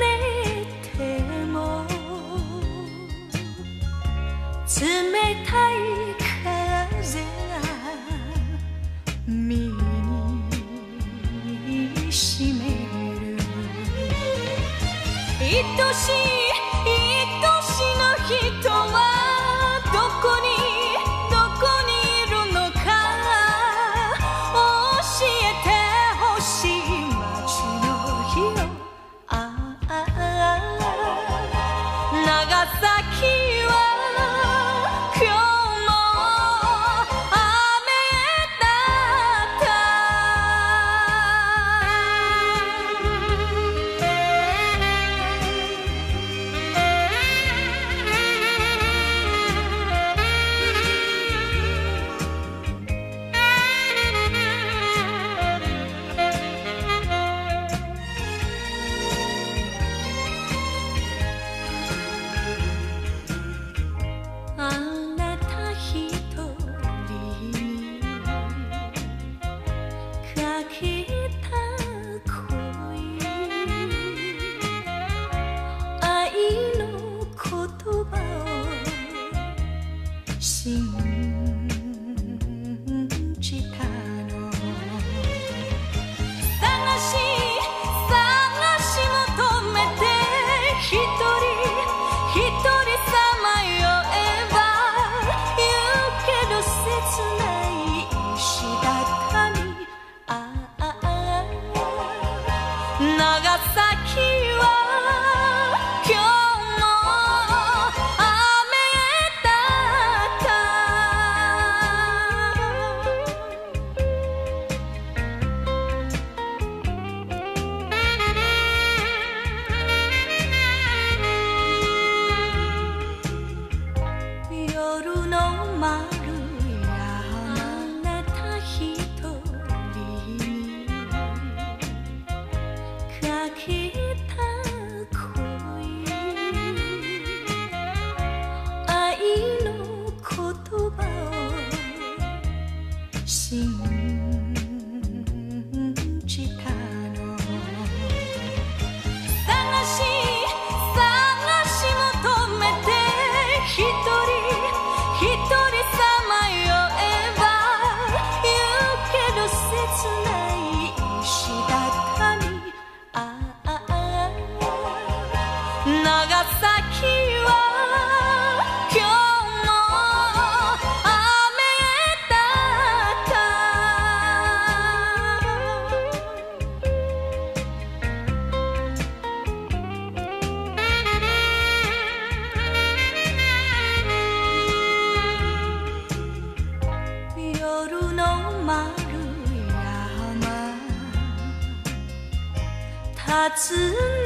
ねても冷たい風が身にしめる。愛しい尋ね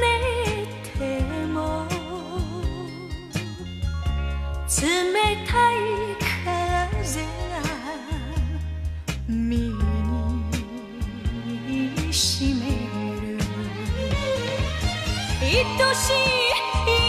たい風が身にしめる。愛しい愛しの人